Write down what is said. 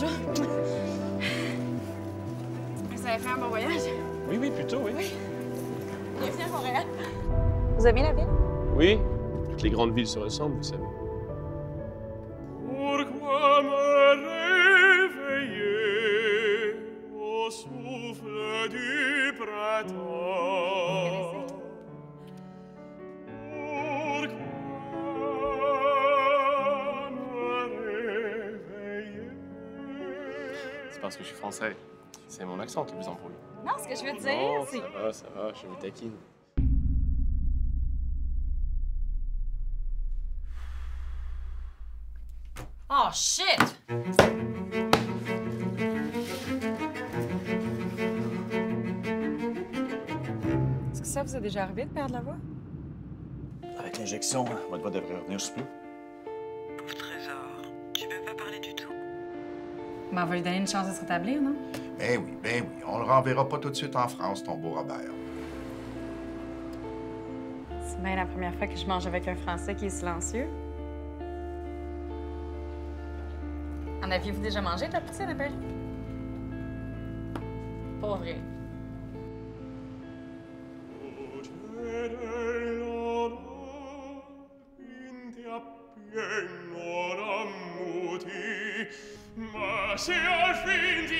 bonjour. Vous avez fait un bon voyage? Oui, oui, plutôt, oui. oui. Bienvenue à Montréal. Vous aimez la ville? Oui. Toutes les grandes villes se ressemblent, vous savez. Pourquoi me réveiller au souffle du printemps? C'est parce que je suis français. C'est mon accent qui vous embrouille. Non, ce que je veux Non, dire, c'est... ça va, ça va, je vous taquine. Oh, shit! Est-ce que ça vous est déjà arrivé de perdre la voix? Avec l'injection, votre voix devrait revenir sous peu. Pauvre trésor, tu peux pas parler du tout? Ben, on va lui donner une chance de se rétablir, non? Ben oui, ben oui. On le renverra pas tout de suite en France, ton beau Robert. C'est bien la première fois que je mange avec un Français qui est silencieux. En aviez-vous déjà mangé de la poutine? Pas vrai. Ma se al fin di